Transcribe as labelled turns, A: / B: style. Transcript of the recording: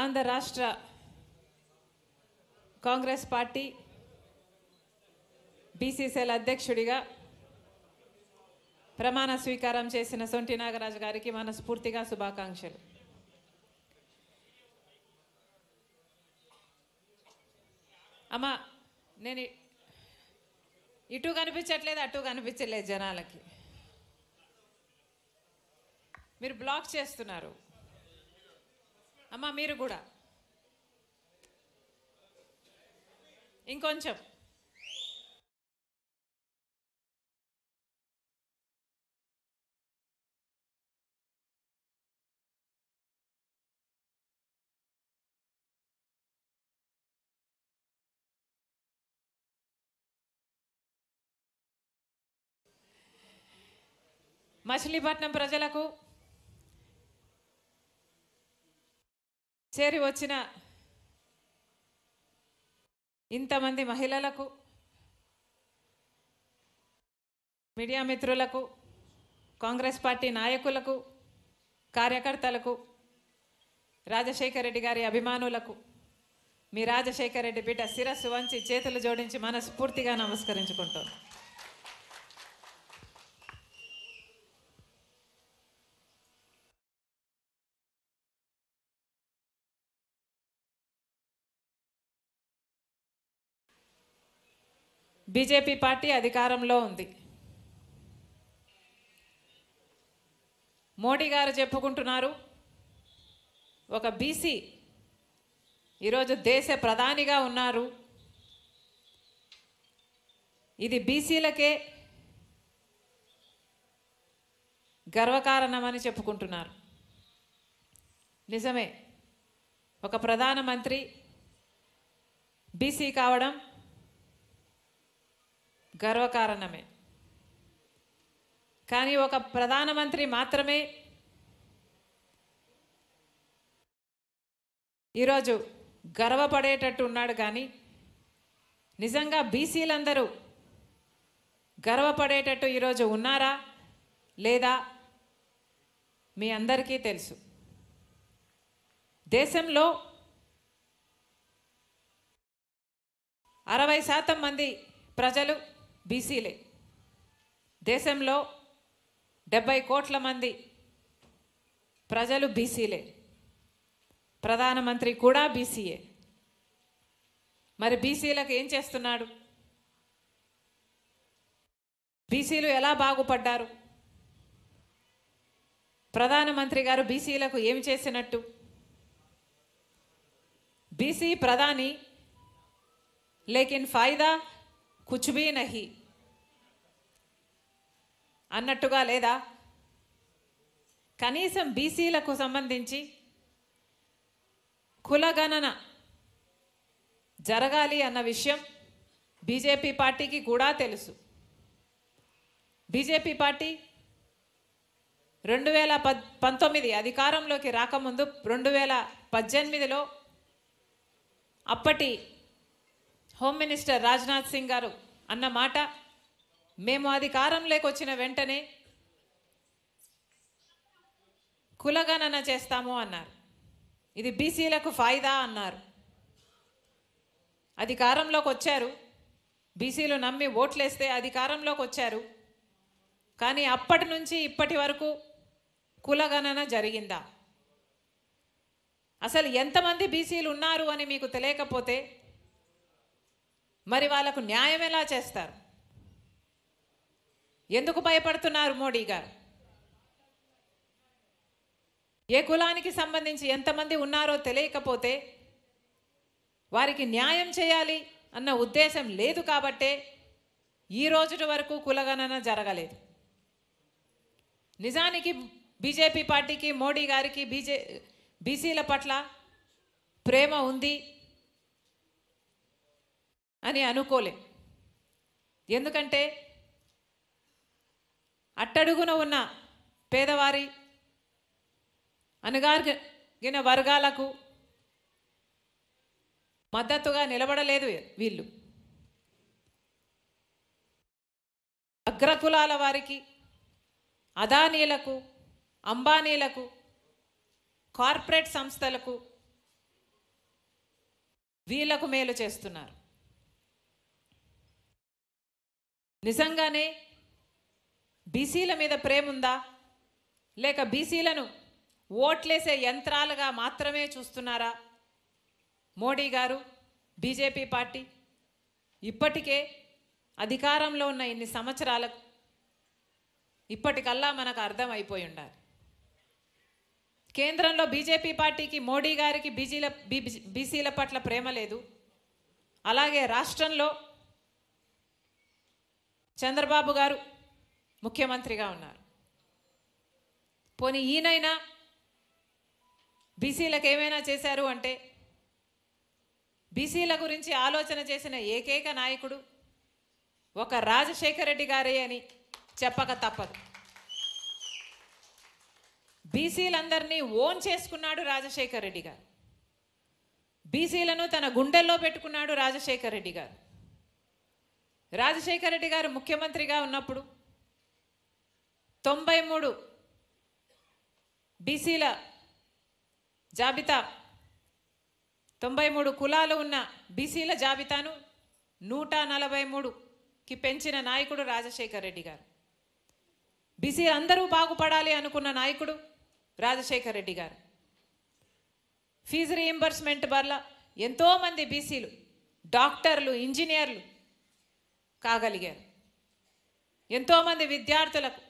A: ఆంధ్ర రాష్ట్ర Congress party BCCL అధ్యక్షుడిగా ప్రమాణ స్వీకారం చేసిన సొంటి నాగరాజు గారికి మనస్ఫూర్తిగా శుభాకాంక్షలు. అమ్మ నేను ఇటు కనిపించట్లేదు అటు కనిపించలేదు జనాలకి. మీరు బ్లాక్ చేస్తున్నారు. అమ్మ మీరు కూడా. ఇంకొంచెం. మచిలీపట్నం ప్రజలకు చేరి వచ్చిన ఇంతమంది మహిళలకు మీడియా మిత్రులకు కాంగ్రెస్ పార్టీ నాయకులకు కార్యకర్తలకు రాజశేఖర రెడ్డి గారి అభిమానులకు మీ రాజశేఖర రెడ్డి బిడ్డ శిరస్సు వంచి చేతులు జోడించి మనస్ఫూర్తిగా నమస్కరించుకుంటాను బీజేపీ పార్టీ అధికారంలో ఉంది. మోడీ గారు చెప్పుకుంటున్నారు ఒక బీసీ ఈరోజు దేశ ప్రధానిగా ఉన్నారు. ఇది బీసీలకే గర్వకారణమని చెప్పుకుంటున్నారు. నిజమే ఒక ప్రధానమంత్రి బీసీ కావడం గర్వకారణమే. కానీ ఒక ప్రధానమంత్రి మాత్రమే ఈరోజు గర్వపడేటట్టు ఉన్నాడు కానీ నిజంగా బీసీలందరూ గర్వపడేటట్టు ఈరోజు ఉన్నారా లేదా మీ అందరికీ తెలుసు. దేశంలో అరవై శాతం మంది ప్రజలు బీసీలే. దేశంలో డెబ్బై కోట్ల మంది ప్రజలు బీసీలే. ప్రధానమంత్రి కూడా బీసీఏ మరి బీసీలకు ఏం చేస్తున్నాడు? బీసీలు ఎలా బాగుపడ్డారు? ప్రధానమంత్రి గారు బీసీలకు ఏమి చేసినట్టు? బీసీ ప్రధాని లేకిన్ ఫాయిదా కుచుబీ నహి. అన్నట్టుగా లేదా? కనీసం బీసీలకు సంబంధించి కులగణన జరగాలి అన్న విషయం బీజేపీ పార్టీకి కూడా తెలుసు. బీజేపీ పార్టీ రెండు వేల పద్ పంతొమ్మిది అధికారంలోకి రాకముందు రెండు వేల పద్దెనిమిదిలో అప్పటి హోమ్ మినిస్టర్ రాజ్నాథ్ సింగ్ గారు అన్న మాట మేము అధికారంలోకి వచ్చిన వెంటనే కులగణన చేస్తాము అన్నారు. ఇది బీసీలకు ఫాయిదా అన్నారు. అధికారంలోకి వచ్చారు. బీసీలు నమ్మి ఓట్లేస్తే అధికారంలోకి వచ్చారు. కానీ అప్పటి నుంచి ఇప్పటి వరకు కులగణన జరిగిందా? అసలు ఎంతమంది బీసీలు ఉన్నారు అని మీకు తెలియకపోతే మరి వాళ్ళకు న్యాయం ఎలా చేస్తారు? ఎందుకు భయపడుతున్నారు మోడీ గారు? ఏ కులానికి సంబంధించి ఎంతమంది ఉన్నారో తెలియకపోతే వారికి న్యాయం చేయాలి అన్న ఉద్దేశం లేదు కాబట్టే ఈ రోజుటి వరకు కులగణన జరగలేదు. నిజానికి బీజేపీ పార్టీకి మోడీ గారికి బీజే బీసీల పట్ల ప్రేమ ఉంది. అని అనుకోలేం. ఎందుకంటే అట్టడుగున ఉన్న పేదవారి అనుగారిన వర్గాలకు మద్దతుగా నిలబడలేదు వీళ్ళు. అగ్రకులాల వారికి అదానీలకు అంబానీలకు కార్పొరేట్ సంస్థలకు వీళ్ళకు మేలు చేస్తున్నారు. నిజంగానే బీసీల మీద ప్రేమ ఉందా లేక బీసీలను ఓట్లేసే యంత్రాలుగా మాత్రమే చూస్తున్నారా? మోడీ గారు బీజేపీ పార్టీ ఇప్పటికే అధికారంలో ఉన్న ఇన్ని సంవత్సరాలకు ఇప్పటికల్లా మనకు అర్థమైపోయి ఉండాలి. కేంద్రంలో బీజేపీ పార్టీకి మోడీ గారికి బీజీల బీసీల పట్ల ప్రేమ లేదు. అలాగే రాష్ట్రంలో చంద్రబాబు గారు ముఖ్యమంత్రిగా ఉన్నారు. పోనీ ఈయనైనా బీసీలకు ఏమైనా చేశారు అంటే బీసీల గురించి ఆలోచన చేసిన ఏకైక నాయకుడు ఒక రాజశేఖర రెడ్డి గారే అని చెప్పక తప్పదు. బీసీలందరినీ ఓన్ చేసుకున్నాడు రాజశేఖర రెడ్డి గారు. బీసీలను తన గుండెల్లో పెట్టుకున్నాడు రాజశేఖర రెడ్డి గారు. రాజశేఖర రెడ్డి గారు ముఖ్యమంత్రిగా ఉన్నప్పుడు తొంభై మూడు బీసీల జాబితా తొంభై మూడు కులాలు ఉన్న బీసీల జాబితాను నూట నలభై మూడుకి పెంచిన నాయకుడు రాజశేఖర్ రెడ్డి గారు. బీసీ అందరూ బాగుపడాలి అనుకున్న నాయకుడు రాజశేఖర రెడ్డి గారు. ఫీజు రీయింబర్స్మెంట్ వల్ల ఎంతోమంది బీసీలు డాక్టర్లు ఇంజనీర్లు కాగలిగారు. ఎంతోమంది విద్యార్థులకు